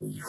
Yeah.